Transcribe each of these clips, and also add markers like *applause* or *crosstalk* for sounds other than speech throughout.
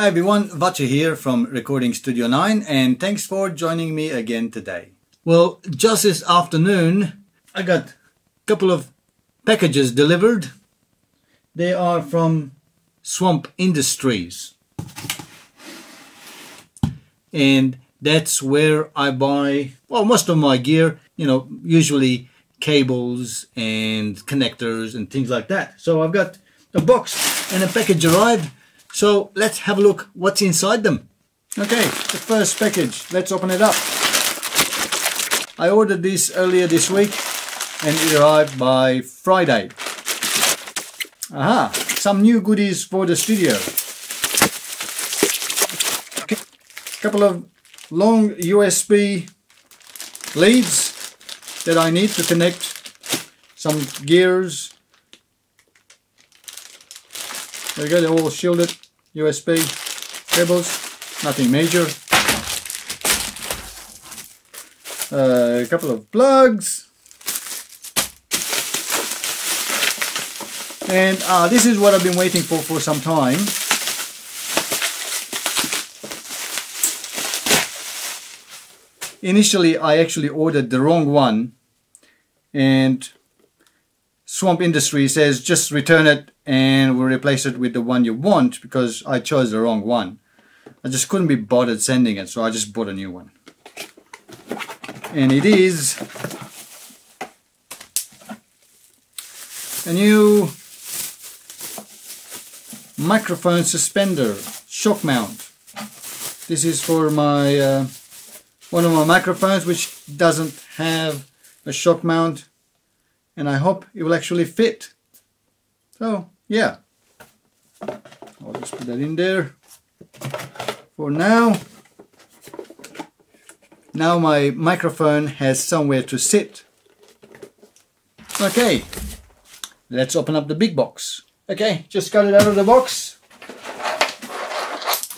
Hi everyone, Vatche here from Recording Studio 9 and thanks for joining me again today. Well, just this afternoon I got a couple of packages delivered. They are from Swamp Industries. And that's where I buy, well, most of my gear, you know, usually cables and connectors and things like that. So I've got a box and a package arrived so let's have a look what's inside them. Okay, the first package, let's open it up. I ordered this earlier this week and it arrived by Friday. Aha, some new goodies for the studio. Okay. Couple of long USB leads that I need to connect some gears there you go, they're all shielded USB cables, nothing major. Uh, a couple of plugs. And uh, this is what I've been waiting for for some time. Initially, I actually ordered the wrong one and Swamp Industry says just return it and we'll replace it with the one you want because I chose the wrong one. I just couldn't be bothered sending it so I just bought a new one. And it is a new microphone suspender shock mount. This is for my uh, one of my microphones which doesn't have a shock mount and I hope it will actually fit. So yeah, I'll just put that in there for now. Now my microphone has somewhere to sit. Okay, let's open up the big box. Okay, just got it out of the box.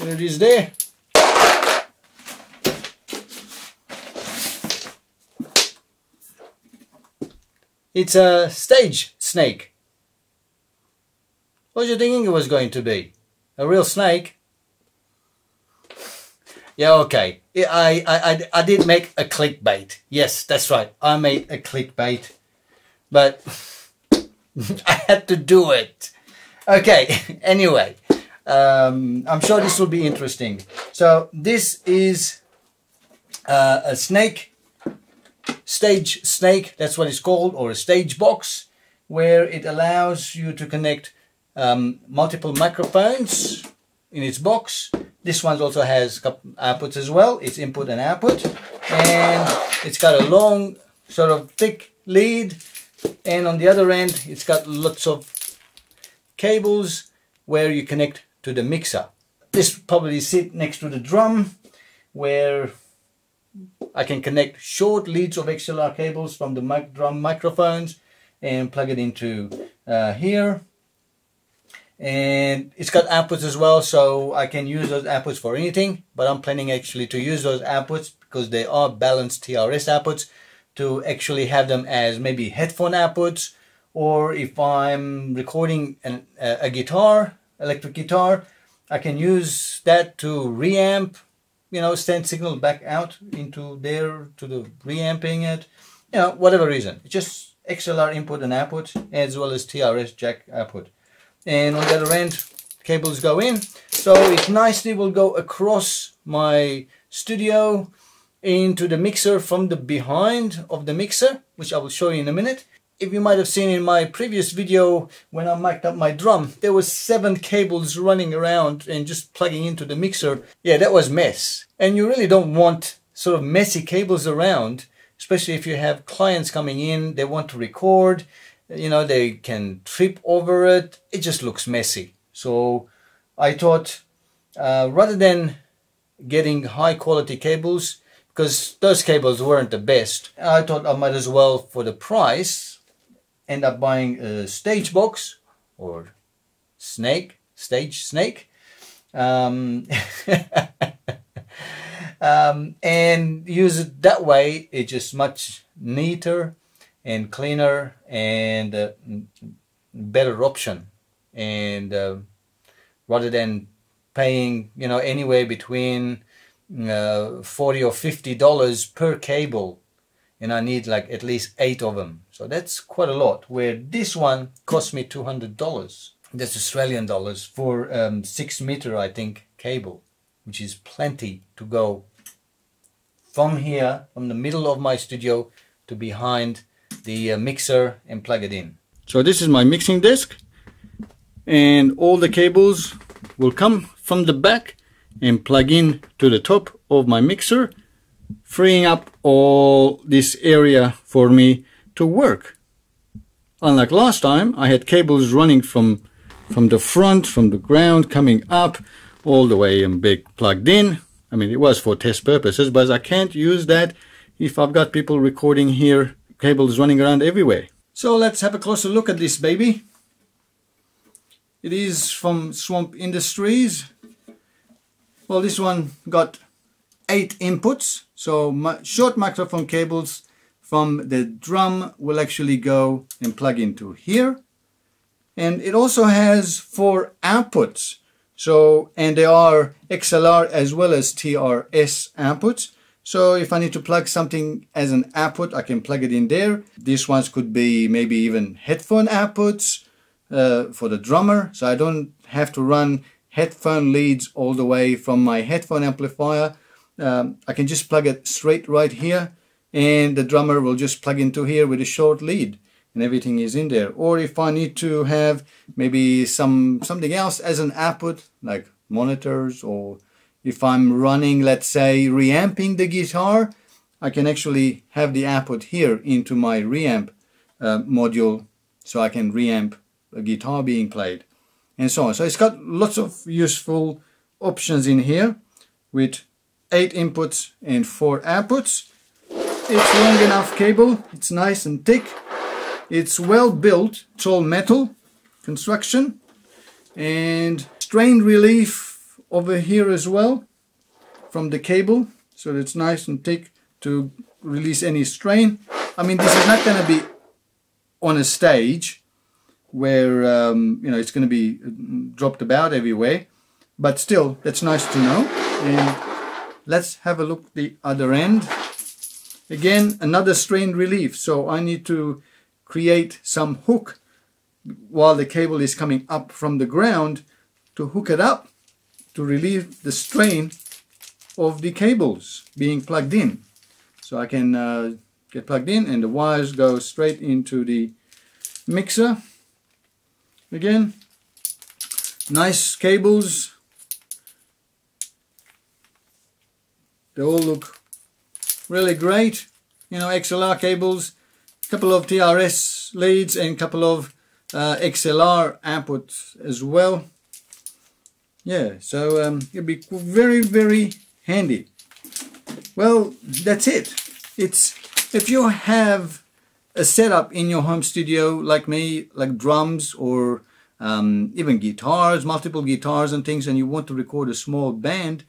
And it is there. It's a stage snake. What was you thinking it was going to be? A real snake? Yeah, okay. I, I, I, I did make a clickbait. Yes, that's right. I made a clickbait. But *laughs* I had to do it. Okay, *laughs* anyway. Um, I'm sure this will be interesting. So this is uh, a snake stage snake, that's what it's called, or a stage box, where it allows you to connect um, multiple microphones in its box. This one also has outputs as well, it's input and output, and it's got a long, sort of thick lead, and on the other end, it's got lots of cables where you connect to the mixer. This probably sit next to the drum, where I can connect short leads of XLR cables from the mic drum microphones and plug it into uh, here. And it's got outputs as well, so I can use those outputs for anything, but I'm planning actually to use those outputs because they are balanced TRS outputs to actually have them as maybe headphone outputs or if I'm recording an, a guitar, electric guitar, I can use that to reamp you know, send signal back out into there to the reamping it, you know, whatever reason. It's just XLR input and output as well as TRS jack output. And on the other end, cables go in. So it nicely will go across my studio into the mixer from the behind of the mixer, which I will show you in a minute if you might have seen in my previous video when I mic'd up my drum, there was seven cables running around and just plugging into the mixer. Yeah, that was mess. And you really don't want sort of messy cables around, especially if you have clients coming in, they want to record, you know, they can trip over it. It just looks messy. So I thought uh, rather than getting high quality cables, because those cables weren't the best, I thought I might as well, for the price, end up buying a stage box or snake, stage snake. Um, *laughs* um, and use it that way. It's just much neater and cleaner and uh, better option. And uh, rather than paying you know anywhere between uh, 40 or 50 dollars per cable and I need like at least eight of them so that's quite a lot where this one cost me 200 dollars. That's Australian dollars for um, six meter I think cable which is plenty to go from here from the middle of my studio to behind the uh, mixer and plug it in. So this is my mixing desk and all the cables will come from the back and plug in to the top of my mixer freeing up all this area for me to work unlike last time I had cables running from from the front from the ground coming up all the way and big plugged in I mean it was for test purposes but I can't use that if I've got people recording here cables running around everywhere so let's have a closer look at this baby it is from Swamp Industries. Well, this one got eight inputs. So short microphone cables from the drum will actually go and plug into here. And it also has four outputs. So, and they are XLR as well as TRS outputs. So if I need to plug something as an output, I can plug it in there. These ones could be maybe even headphone outputs uh, for the drummer so I don't have to run headphone leads all the way from my headphone amplifier um, I can just plug it straight right here and the drummer will just plug into here with a short lead and everything is in there or if I need to have maybe some something else as an output like monitors or if I'm running let's say reamping the guitar I can actually have the output here into my reamp uh, module so I can reamp a guitar being played and so on. So it's got lots of useful options in here with eight inputs and four outputs. It's long enough cable, it's nice and thick, it's well built, it's all metal construction and strain relief over here as well from the cable so it's nice and thick to release any strain. I mean this is not going to be on a stage where um, you know it's going to be dropped about everywhere but still that's nice to know. And let's have a look the other end again another strain relief. So I need to create some hook while the cable is coming up from the ground to hook it up to relieve the strain of the cables being plugged in. So I can uh, get plugged in and the wires go straight into the mixer. Again nice cables. They all look really great. You know XLR cables a couple of TRS leads and a couple of uh, XLR outputs as well. Yeah so um, it'll be very very handy. Well that's it. It's if you have a setup in your home studio like me, like drums or um, even guitars, multiple guitars and things, and you want to record a small band,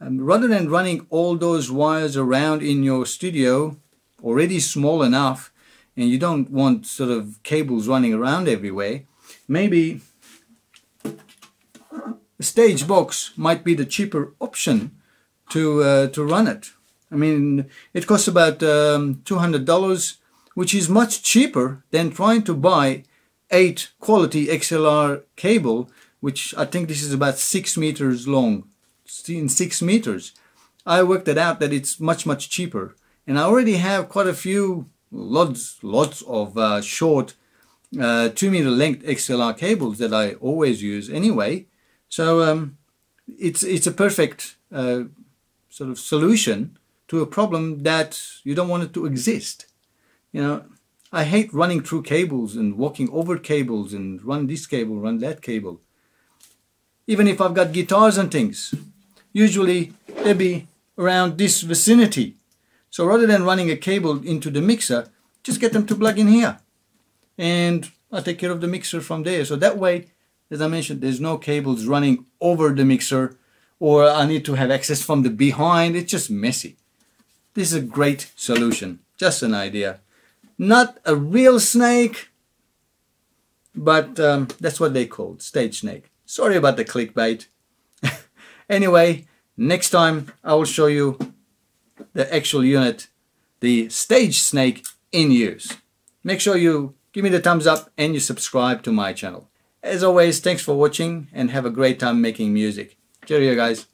um, rather than running all those wires around in your studio, already small enough, and you don't want sort of cables running around everywhere, maybe a stage box might be the cheaper option to uh, to run it. I mean, it costs about um, $200 which is much cheaper than trying to buy 8 quality XLR cable, which I think this is about 6 meters long, in 6 meters. I worked it out that it's much, much cheaper. And I already have quite a few, lots, lots of uh, short uh, 2 meter length XLR cables that I always use anyway. So um, it's, it's a perfect uh, sort of solution to a problem that you don't want it to exist. You know, I hate running through cables and walking over cables and run this cable, run that cable. Even if I've got guitars and things, usually they'll be around this vicinity. So rather than running a cable into the mixer, just get them to plug in here. And I'll take care of the mixer from there. So that way, as I mentioned, there's no cables running over the mixer or I need to have access from the behind. It's just messy. This is a great solution. Just an idea. Not a real snake, but um, that's what they called, stage snake. Sorry about the clickbait. Anyway, next time I will show you the actual unit, the stage snake in use. Make sure you give me the thumbs up and you subscribe to my channel. As always, thanks for watching and have a great time making music. Cheerio guys.